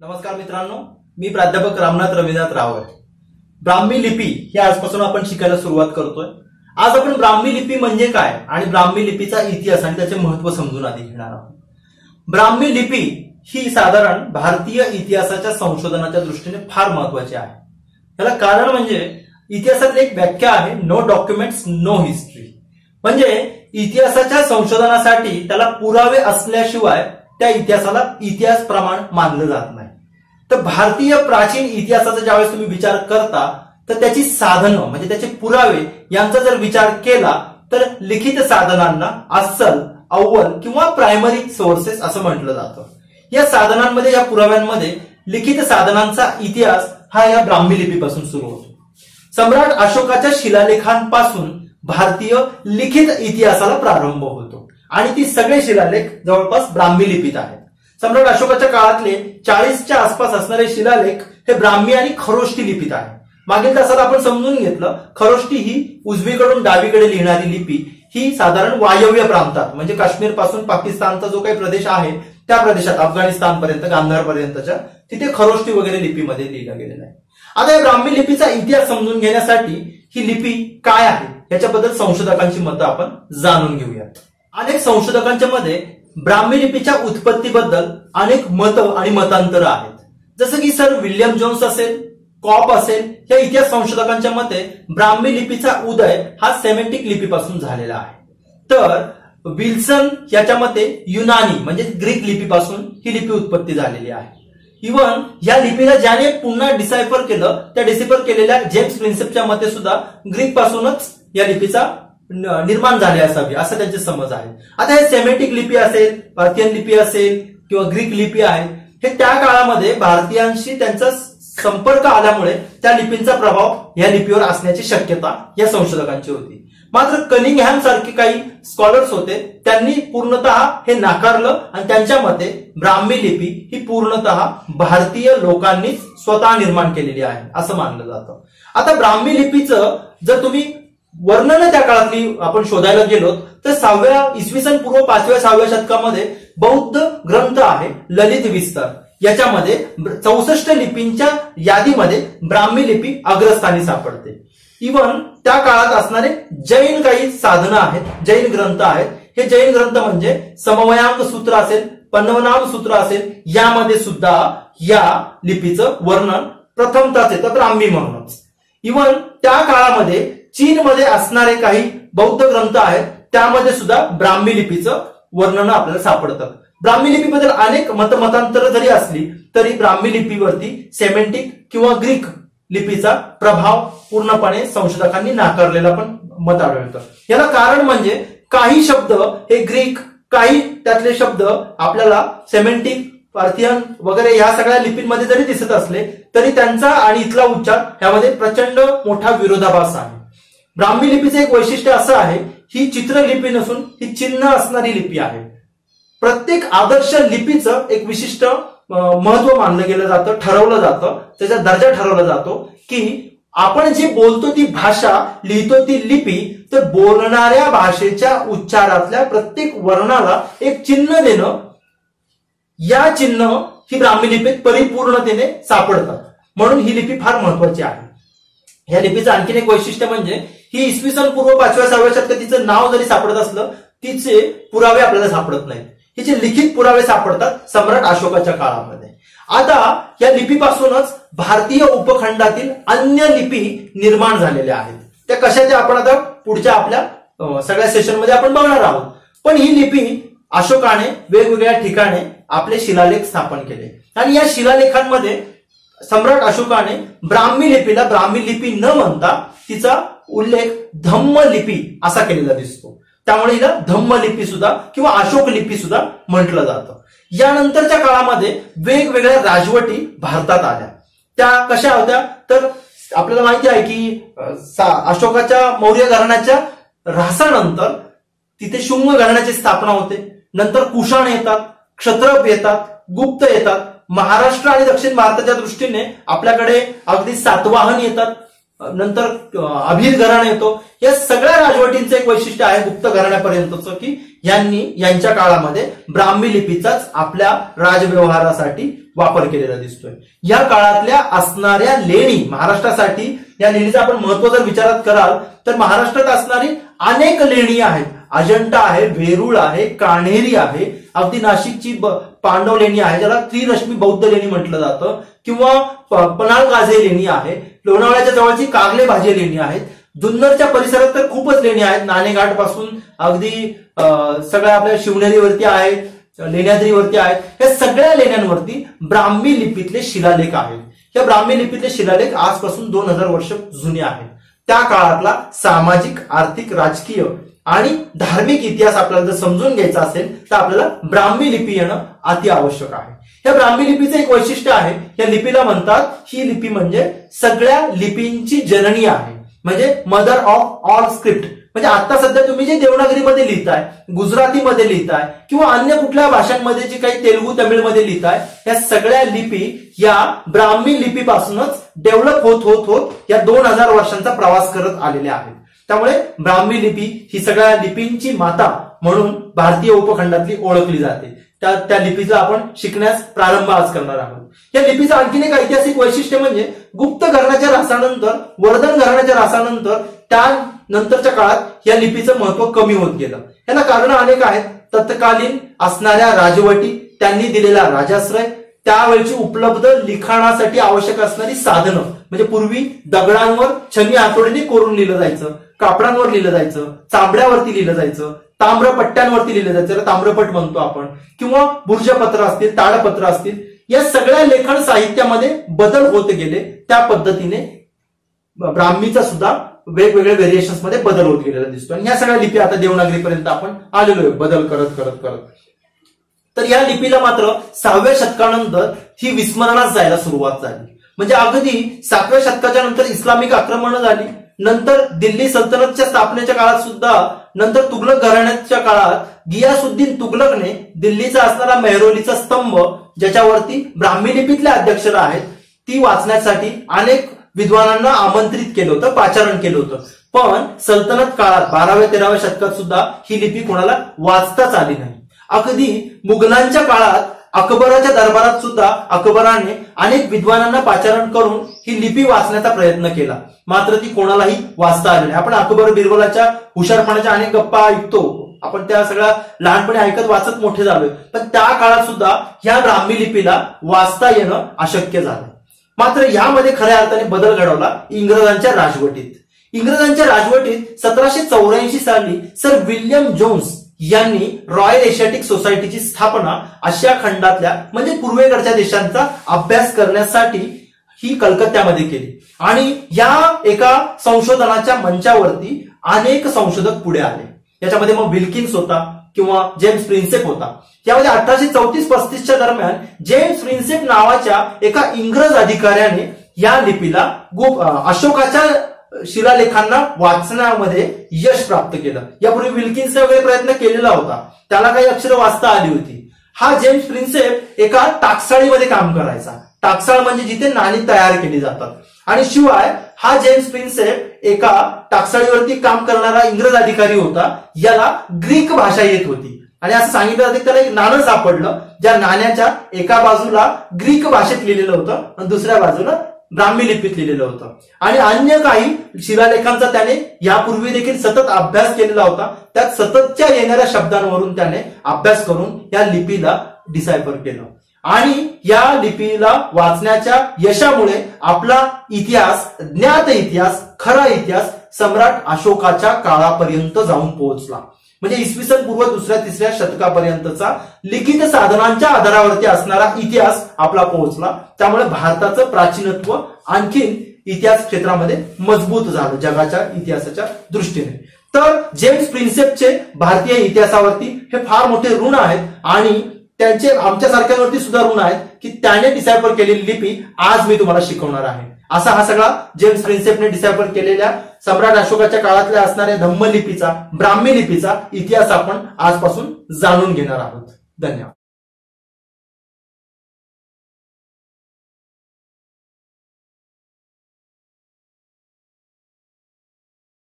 नमस्कार मित्रांनो मी प्राध्यापक रामनाथ रविनाथ राव आहे ब्राह्मी लिपी ही आजपासून आपण शिकायला सुरुवात करतोय. आज आपण ब्राह्मी लिपी म्हणजे काय आणि ब्राह्मी लिपीचा इतिहास आणि त्याचे महत्त्व समजून आधी घेणार आहोत. ब्राह्मी लिपी ही साधारण भारतीय इतिहासाच्या संशोधनाच्या दृष्टीने फार महत्वाची आहे. त्याला कारण म्हणजे इतिहासातली एक व्याख्या आहे नो डॉक्युमेंट्स नो हिस्ट्री म्हणजे इतिहासाच्या संशोधनासाठी त्याला पुरावे असल्याशिवाय त्या इतिहासाला इतिहास प्रमाण मानलं जात नाही. तर भारतीय प्राचीन इतिहासाचा ज्यावेळेस तुम्ही विचार करता तर त्याची साधनं म्हणजे त्याचे पुरावे यांचा जर विचार केला तर लिखित साधनांना अस्सल अव्वल किंवा प्रायमरी सोर्सेस असं म्हटलं जातं. या साधनांमध्ये या पुराव्यांमध्ये लिखित साधनांचा इतिहास हा या ब्राह्मी लिपीपासून सुरू होतो. सम्राट अशोकाच्या शिलालेखांपासून भारतीय लिखित इतिहासाला प्रारंभ होतो. आणि ती सगळे शिलालेख जवळपास ब्राह्मी लिपीत आहेत. सम्राट अशोकाच्या काळातले चाळीसच्या आसपास असणारे शिलालेख हे ब्राह्मी आणि खरोष्टी लिपीत आहे मागील तासात आपण समजून घेतलं खरोष्टी ही उजवीकडून डावीकडे लिहिणारी लिपी ही साधारण वायव्य प्रांतात म्हणजे काश्मीरपासून पाकिस्तानचा जो काही प्रदेश आहे त्या प्रदेशात अफगाणिस्तान पर्यंत गांधार पर्यंतच्या तिथे खरोष्टी वगैरे लिपीमध्ये लिहिलं गेलेलं आहे. आता या ब्राह्मी लिपीचा इतिहास समजून घेण्यासाठी ही लिपी काय आहे? याच्याबद्दल संशोधकांची मतं आपण जाणून घेऊयात. अनेक संशोधकांच्या मध्ये ब्राह्मी लिपीच्या उत्पत्तीबद्दल अनेक मत आणि मतांतर आहेत. जसं की सर विल्यम जोन्स असेल कॉप असेल या इतिहास संशोधकांच्या मते ब्राह्मी लिपीचा उदय हा सेमेंटिक लिपीपासून झालेला आहे. तर विल्सन याच्या मते युनानी म्हणजे ग्रीक लिपीपासून ही लिपी उत्पत्ती झालेली आहे. इवन या लिपीला ज्याने पुन्हा डिसायफर केलं त्या डिसिफर केलेल्या जेम्स प्रिन्सेपच्या मते सुद्धा ग्रीक पासूनच या लिपीचा निर्माण झाले असावी असं त्यांचे समज आहे. आता हे सेमेटिक लिपी असेल पार्थियन लिपी असेल किंवा ग्रीक लिपी आहेत हे त्या काळामध्ये भारतीयांशी त्यांचा संपर्क आल्यामुळे त्या लिपींचा प्रभाव या लिपीवर असण्याची शक्यता या संशोधकांची होती. मात्र कनिंगहॅम सारखे काही स्कॉलर्स होते त्यांनी पूर्णतः हे नाकारलं आणि त्यांच्या मते ब्राह्मी लिपी ही पूर्णतः भारतीय लोकांनीच स्वतः निर्माण केलेली आहे असं मानलं जातं. आता ब्राह्मी लिपीचं जर तुम्ही वर्णन त्या काळातली आपण शोधायला गेलो तर सहाव्या इसवी सन पूर्व पाचव्या सहाव्या शतकामध्ये बौद्ध ग्रंथ आहे ललित विस्तार. याच्यामध्ये चौसष्ट लिपींच्या यादीमध्ये ब्राह्मी लिपी अग्रस्थानी सापडते. इवन त्या काळात असणारे जैन काही साधनं आहेत जैन ग्रंथ आहेत. हे जैन ग्रंथ म्हणजे समवयांक सूत्र असेल पन्नवनाम सूत्र असेल यामध्ये सुद्धा या लिपीचं वर्णन प्रथमताच येतं ब्राह्मी म्हणूनच. इवन त्या काळामध्ये चीनमध्ये असणारे काही बौद्ध ग्रंथ आहेत त्यामध्ये सुद्धा ब्राह्मी लिपीचं वर्णन आपल्याला सापडतं. ब्राह्मी लिपीबद्दल अनेक मतमतांतर जरी असली तरी ब्राह्मी लिपीवरती सेमेंटिक किंवा ग्रीक लिपीचा प्रभाव पूर्णपणे संशोधकांनी नाकारलेला पण मत आढळतं. याला कारण म्हणजे काही शब्द हे ग्रीक काही त्यातले शब्द आपल्याला सेमेंटिक पार्थियन वगैरे या सगळ्या लिपींमध्ये जरी दिसत असले तरी त्यांचा आणि इथला उच्चार यामध्ये प्रचंड मोठा विरोधाभास आहे. ब्राह्मी लिपीचं एक वैशिष्ट्य असं आहे ही चित्रलिपी नसून ही चिन्ह असणारी लिपी आहे. प्रत्येक आदर्श लिपीचं एक विशिष्ट महत्त्व मानलं गेलं जातं ठरवलं जातं त्याचा दर्जा ठरवला जातो की आपण जे बोलतो ती भाषा लिहितो ती लिपी तर बोलणाऱ्या भाषेच्या उच्चारातल्या प्रत्येक वर्णाला एक चिन्ह देणं या चिन्ह ही ब्राह्मी लिपीत परिपूर्णतेने सापडतात. म्हणून ही लिपी फार महत्वाची आहे. या लिपीचं आणखीन एक वैशिष्ट्य म्हणजे ही इसवी सन पूर्व पाचव्या सहाव्या शतकात तिचं नाव जरी सापडत असलं तिचे पुरावे आपल्याला सापडत नाहीत. हिचे लिखित पुरावे सापडतात सम्राट अशोकाच्या काळामध्ये. आता या लिपीपासूनच भारतीय उपखंडातील अन्य लिपी निर्माण झालेल्या आहेत. त्या कशाच्या आपण आता पुढच्या आपल्या सगळ्या सेशनमध्ये आपण बघणार आहोत. पण ही लिपी अशोकाने वेगवेगळ्या ठिकाणी आपले शिलालेख स्थापन केले. आणि या शिलालेखांमध्ये सम्राट अशोकाने ब्राह्मी लिपीला ब्राह्मी लिपी न म्हणता तिचा उल्लेख धम्म लिपी असा केलेला दिसतो. त्यामुळे हिला धम्म लिपी सुद्धा किंवा अशोक लिपी सुद्धा म्हटलं जातं. यानंतरच्या काळामध्ये वेगवेगळ्या राजवटी भारतात आल्या. त्या कशा होत्या? तर आपल्याला माहिती आहे की अशोकाच्या मौर्य घराण्याच्या ऱ्हासानंतर तिथे शुंग घराण्याची स्थापना होते. नंतर कुशाण येतात क्षत्रप येतात गुप्त येतात. महाराष्ट्र आणि दक्षिण भारताच्या दृष्टीने आपल्याकडे अगदी सातवाहन येतात. नंतर अभिर घराणा येतो. या सगळ्या राजवटींचं एक वैशिष्ट्य आहे गुप्त घराण्यापर्यंतच की यांनी यांच्या काळामध्ये ब्राह्मी लिपीचाच आपल्या राजव्यवहारासाठी वापर केलेला दिसतोय. या काळातल्या असणाऱ्या लेणी महाराष्ट्रासाठी या लेणीचं आपण महत्त्व जर विचारात कराल तर महाराष्ट्रात असणारी अनेक लेणी आहेत. अजंठा आहे वेरूळ आहे कान्हेरी आहे. अगदी नाशिकची पांडव लेणी आहे ज्याला त्रिरश्मी बौद्ध लेणी म्हटलं जातं. किंवा पनाळ गाजे लेणी आहे. लोणावळ्याच्या जवळची कागले भाजी लेणी आहेत. जुन्नरच्या परिसरात तर खूपच लेणी आहेत. नाणेघाटपासून अगदी सगळ्या आपल्या शिवनेरीवरती आहेत लेण्याद्रीवरती आहेत. या सगळ्या लेण्यांवरती ब्राह्मी लिपीतले शिलालेख आहेत. या ब्राह्मी लिपीतले शिलालेख आजपासून दोन हजार वर्ष जुने आहेत. त्या काळातला सामाजिक आर्थिक राजकीय आणि धार्मिक इतिहास आपल्याला जर समजून घ्यायचा असेल तर आपल्याला ब्राह्मी लिपी येणं अति आवश्यक आहे. या ब्राह्मी लिपीचं एक वैशिष्ट्य आहे. या लिपीला म्हणतात ही लिपी म्हणजे सगळ्या लिपींची जननी आहे. म्हणजे मदर ऑफ ऑल स्क्रिप्ट म्हणजे आता सध्या तुम्ही जे देवनागरीमध्ये लिहिताय गुजरातीमध्ये लिहिताय किंवा अन्य कुठल्या भाषांमध्ये जे काही तेलुगू तमिळमध्ये लिहिताय या सगळ्या लिपी या ब्राह्मी लिपीपासूनच डेव्हलप होत होत होत या दोन हजार वर्षांचा प्रवास करत आलेल्या आहेत. त्यामुळे ब्राह्मी लिपी ही सगळ्या लिपींची माता म्हणून भारतीय उपखंडातली ओळखली जाते. त्या त्या लिपीचा आपण शिकण्यास प्रारंभ आज करणार आहोत. या लिपीचं आणखीन एक ऐतिहासिक वैशिष्ट्य म्हणजे गुप्त घराण्याच्या रासानंतर वर्धन घराण्याच्या रासानंतर त्या नंतरच्या काळात या लिपीचं महत्त्व कमी होत गेलं. याला कारण अनेक आहेत. तत्कालीन असणाऱ्या राजवटी त्यांनी दिलेला राजाश्रय त्यावेळची उपलब्ध लिखाणासाठी आवश्यक असणारी साधनं म्हणजे पूर्वी दगडांवर छनी आतोडीने कोरून लिहिलं जायचं. कापडांवर लिहिलं जायचं चांबड्यावरती लिहिलं जायचं ताम्रपट्ट्यांवरती लिहिलं जायचं. ताम्रपट म्हणतो आपण. किंवा भुर्जपत्र असतील ताडपत्र असतील या सगळ्या लेखन साहित्यामध्ये बदल होत गेले. त्या पद्धतीने ब्राह्मीचा सुद्धा वेगवेगळ्या व्हेरिएशन्समध्ये बदल होत गेलेला दिसतो. आणि या सगळ्या लिपी आता देवनागरीपर्यंत आपण आलेलो आहे बदल करत करत करत. तर या लिपीला मात्र सहाव्या शतकानंतर ही विस्मरणात जायला सुरुवात झाली. म्हणजे अगदी सातव्या शतकाच्या नंतर इस्लामिक आक्रमण झाली. नंतर दिल्ली सल्तनतच्या स्थापनेच्या काळात सुद्धा नंतर तुगलक घराण्याच्या काळात गियासुद्दीन तुगलकने दिल्लीचा असणारा मेहरोलीचा स्तंभ ज्याच्यावरती ब्राह्मी लिपीतल्या अध्यक्षरा आहेत ती वाचण्यासाठी अनेक विद्वानांना आमंत्रित केलं होतं पाचारण केलं होतं. पण सल्तनत काळात बाराव्या तेराव्या शतकात सुद्धा ही लिपी कोणाला वाचताच आली नाही. अगदी मुघलांच्या काळात अकबराच्या दरबारात सुद्धा अकबराने अनेक विद्वानांना पाचारण करून ही लिपी वाचण्याचा प्रयत्न केला. मात्र ती कोणालाही वाचता आली नाही. आपण अकबर बिरबलाच्या हुशारपणाच्या अनेक गप्पा ऐकतो. आपण त्या सगळ्या लहानपणी ऐकत वाचत मोठे झालोय. पण त्या काळात सुद्धा ह्या ब्राह्मी लिपीला वाचता येणं अशक्य झालं. मात्र यामध्ये खऱ्या अर्थाने बदल घडवला इंग्रजांच्या राजवटीत. इंग्रजांच्या राजवटीत सतराशे चौऱ्याऐंशी साली सर विल्यम जोन्स यांनी रॉयल एशियाटिक सोसायटीची स्थापना आशिया खंडातल्या म्हणजे पूर्वेकडच्या देशांचा अभ्यास करण्यासाठी ही कलकत्त्यामध्ये केली. आणि या एका संशोधनाच्या मंचावरती अनेक संशोधक पुढे आले. याच्यामध्ये मग विल्किन्स होता किंवा जेम्स प्रिन्सेप होता. यामध्ये अठराशे चौतीस पस्तीसच्या दरम्यान जेम्स प्रिन्सेप नावाच्या एका इंग्रज अधिकाऱ्याने या लिपीला अशोकाच्या शिलालेखांना वाचण्यामध्ये यश प्राप्त केलं. यापूर्वी विल्किन्सने वगैरे प्रयत्न केलेला होता. त्याला काही अक्षर वाचता आली होती. हा जेम्स प्रिन्सेप एका टाकसाळीमध्ये काम करायचा. टाकसाळ म्हणजे जिथे नाणी तयार केली जातात. आणि शिवाय हा जेम्स प्रिन्सेप एका टाकसाळीवरती काम करणारा इंग्रज अधिकारी होता. याला ग्रीक भाषा येत होती. आणि असं सांगितलं जाते त्याला एक नाणं सापडलं. ज्या नाण्याच्या एका बाजूला ग्रीक भाषेत लिहिलेलं होतं आणि दुसऱ्या बाजूला ब्राह्मी लिपीत लिहिलेलं होतं. आणि अन्य काही शिलालेखांचा त्याने यापूर्वी देखील सतत अभ्यास केलेला होता. त्यात सततच्या येणाऱ्या शब्दांवरून त्याने अभ्यास करून या लिपीला डिसायफर केलं. आणि या लिपीला वाचण्याच्या यशामुळे आपला इतिहास ज्ञात इतिहास खरा इतिहास सम्राट अशोकाच्या काळापर्यंत जाऊन पोहोचला. म्हणजे इसवी सन पूर्व दुसऱ्या तिसऱ्या शतकापर्यंतचा लिखित साधनांच्या आधारावरती असणारा इतिहास आपला पोहोचला. त्यामुळे भारताचं प्राचीनत्व आणखीन इतिहास क्षेत्रामध्ये मजबूत झालं जगाच्या इतिहासाच्या दृष्टीने. तर जेम्स प्रिन्सेपचे भारतीय इतिहासावरती हे फार मोठे ऋण आहेत आणि त्यांचे आमच्या सारख्यांवरती सुद्धा ऋण आहेत की त्याने डिसायपर केलेली लिपी आज मी तुम्हाला शिकवणार आहे. असा हा सगळा जेम्स प्रिन्सेपने डिसायफर केलेल्या सम्राट अशोकाच्या काळातल्या असणाऱ्या धम्म लिपीचा ब्राह्मी लिपीचा इतिहास आपण आजपासून जाणून घेणार आहोत. धन्यवाद.